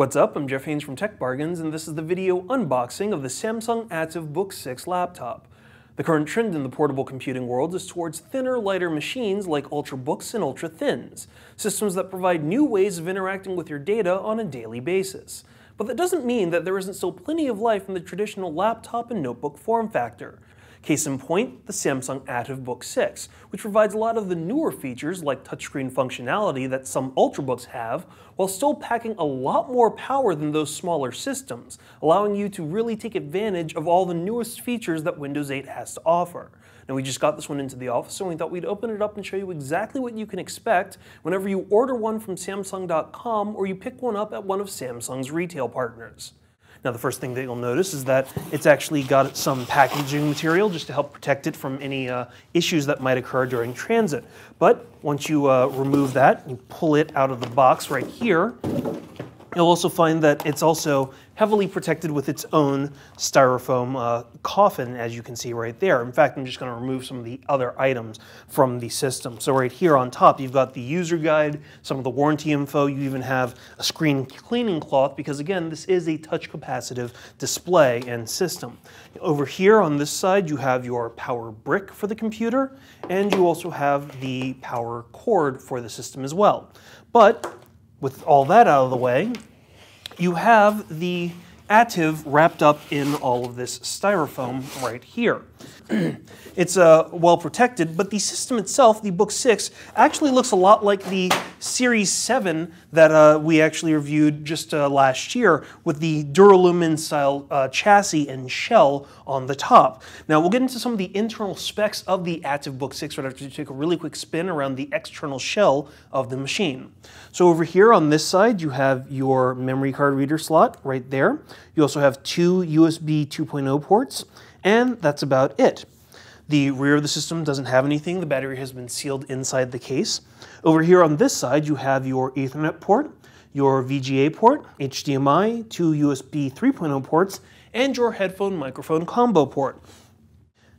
What's up? I'm Jeff Haynes from Tech Bargains, and this is the video unboxing of the Samsung Ativ Book 6 laptop. The current trend in the portable computing world is towards thinner, lighter machines like Ultrabooks and Ultrathins, systems that provide new ways of interacting with your data on a daily basis. But that doesn't mean that there isn't still plenty of life in the traditional laptop and notebook form factor. Case in point, the Samsung Ativ Book 6, which provides a lot of the newer features like touchscreen functionality that some Ultrabooks have, while still packing a lot more power than those smaller systems, allowing you to really take advantage of all the newest features that Windows 8 has to offer. Now we just got this one into the office and we thought we'd open it up and show you exactly what you can expect whenever you order one from Samsung.com or you pick one up at one of Samsung's retail partners. Now the first thing that you'll notice is that it's actually got some packaging material just to help protect it from any uh, issues that might occur during transit. But once you uh, remove that, you pull it out of the box right here, You'll also find that it's also heavily protected with its own styrofoam uh, coffin, as you can see right there. In fact, I'm just going to remove some of the other items from the system. So right here on top, you've got the user guide, some of the warranty info. You even have a screen cleaning cloth because, again, this is a touch capacitive display and system. Over here on this side, you have your power brick for the computer, and you also have the power cord for the system as well. But with all that out of the way, you have the Ativ wrapped up in all of this styrofoam right here. it's uh, well protected, but the system itself, the Book 6, actually looks a lot like the Series 7 that uh, we actually reviewed just uh, last year with the Duralumin style uh, chassis and shell on the top. Now we'll get into some of the internal specs of the Ativ Book 6 right after you take a really quick spin around the external shell of the machine. So over here on this side you have your memory card reader slot right there. You also have two USB 2.0 ports and that's about it. The rear of the system doesn't have anything. The battery has been sealed inside the case. Over here on this side, you have your Ethernet port, your VGA port, HDMI, two USB 3.0 ports, and your headphone microphone combo port.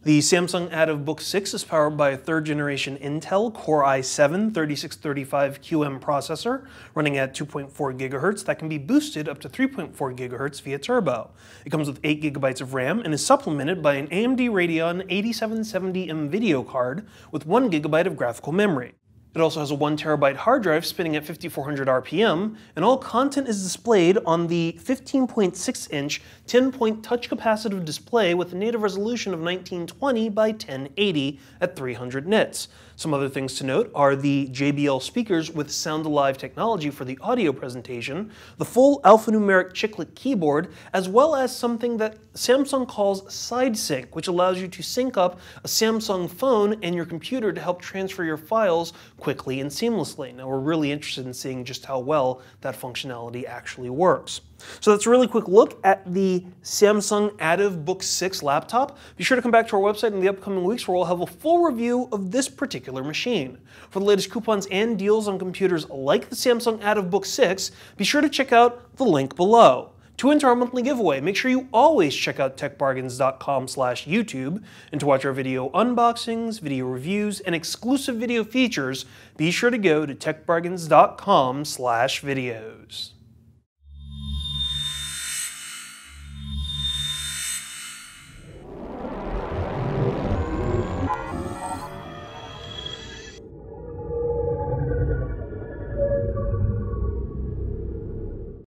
The Samsung Ativ Book 6 is powered by a third generation Intel Core i7 3635QM processor running at 2.4 GHz that can be boosted up to 3.4 GHz via turbo. It comes with 8 GB of RAM and is supplemented by an AMD Radeon 8770M video card with 1 GB of graphical memory. It also has a 1 terabyte hard drive spinning at 5400 RPM, and all content is displayed on the 15.6 inch 10 point touch capacitive display with a native resolution of 1920 by 1080 at 300 nits. Some other things to note are the JBL speakers with Sound Alive technology for the audio presentation, the full alphanumeric chiclet keyboard, as well as something that Samsung calls SideSync, which allows you to sync up a Samsung phone and your computer to help transfer your files quickly and seamlessly. Now we're really interested in seeing just how well that functionality actually works. So that's a really quick look at the Samsung Ativ Book 6 laptop. Be sure to come back to our website in the upcoming weeks where we'll have a full review of this particular machine. For the latest coupons and deals on computers like the Samsung Ativ Book 6, be sure to check out the link below. To enter our monthly giveaway, make sure you always check out techbargains.com slash YouTube, and to watch our video unboxings, video reviews, and exclusive video features, be sure to go to techbargains.com slash videos.